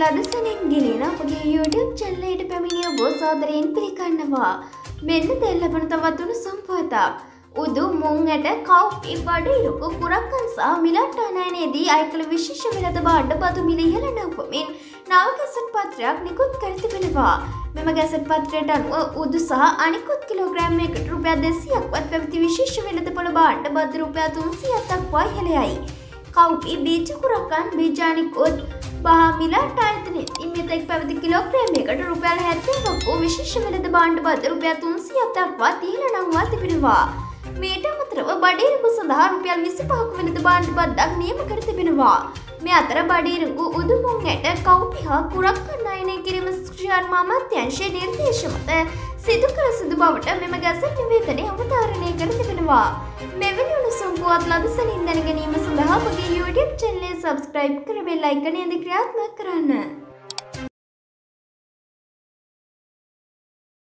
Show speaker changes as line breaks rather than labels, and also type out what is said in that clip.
ලදසනින් ගෙනෙන අපගේ YouTube චැනලයට පැමිණිය බෝ සාදරයෙන් පිළිගන්නවා. මෙන්න දෙල්ලබන තවත් වුණු සම්පුවතක්. උදු මුං ඇට කව් ඉබඩ ඉරුකු කුරක්කන් සහ මිලට අනයනයේදී අයිකළ විශේෂ වෙලද බාඩ බදු මිල ඉහළ නැවමින් නව ගැසට් පත්‍රයක් නිකුත් කර තිබෙනවා. මෙම ගැසට් පත්‍රයට අනුව උදු සහ අනිකුත් කිලෝග්‍රෑම් එකට රුපයා දෙසියක්වත් පැවති විශේෂ වෙලද පොළ බාණ්ඩ බද රුපයා තුන්සියත්තක්වා ඉහළයයි. කව්පි බීජකුරකන් බීජානිකොත් බාමිලාට අයතන ඉමතෙක් පැවති කිලෝක්‍රේමයකට රුපියල් හැත්තේවක් වූ විශේෂ වෙලද බාණ්ඩ බද රුපිය තුන්සි අතක්වා තිීල නංවා තිබෙනවා. මේට අමතරව බඩේරුකු සඳහා රුපියල් විසි පහක් වෙනද බාණ්ඩ බද්දක් නියම කර තිබෙනවා. මේ අතර බඩේරුකු උදුමුන් ඇට කව්පි හා කුරක් කන්නයනය කිරීම ස්ක්‍රියන් මාමත්‍යංශය නිර්දේශ මත සිදු කර සිදු බවට මෙම ගැසට නිවේතනය අවතාරණය කර තිබෙනවා. මෙවැනි උණුසුම් පුවත් ලදසනින් දැන ගැනීම සඳහා අපගේ YouTube චැනලය සබස්ක්‍රයිබ් කර බෙල් අයිකනයද ක්‍රියාත්මක කරන්න.